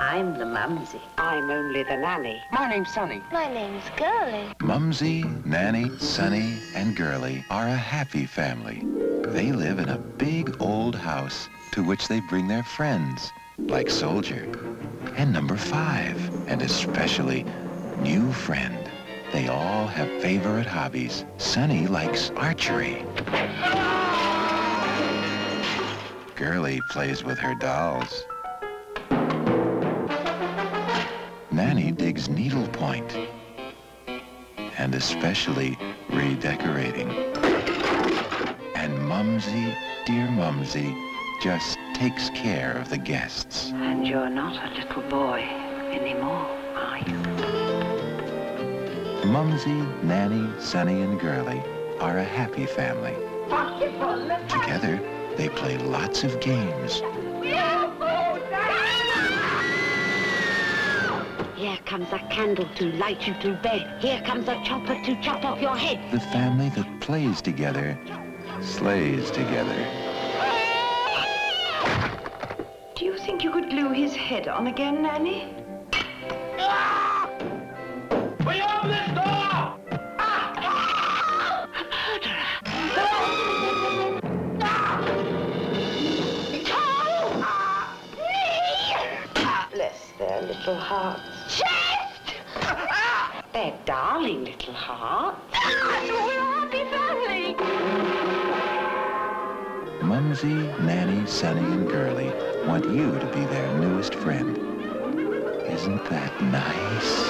I'm the mumsy. I'm only the nanny. My name's Sonny. My name's Girly. Mumsy, Nanny, Sonny, and Girly are a happy family. They live in a big old house to which they bring their friends, like Soldier and Number Five, and especially new friend. They all have favorite hobbies. Sonny likes archery. Girly plays with her dolls. Digs needlepoint. And especially redecorating. And Mumsy, dear Mumsy, just takes care of the guests. And you're not a little boy anymore, are you? Mumsy, Nanny, Sonny, and Girly are a happy family. Together, they play lots of games. Here comes a candle to light you to bed. Here comes a chopper to chop off your head. The family that plays together slays together. Do you think you could glue his head on again, Nanny? Bless their little hearts. They're darling little hearts. Mumsy, Nanny, Sonny, and Girly want you to be their newest friend. Isn't that nice?